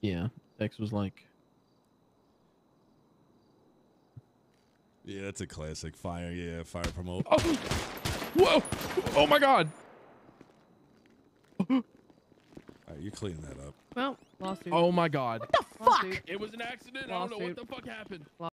Yeah. X was like, Yeah, that's a classic. Fire, yeah, fire promote. oh, whoa, oh my god. All right, you clean that up. Well, lawsuit. Oh my god. What the fuck? Lawsuit. It was an accident. I don't know what the fuck happened.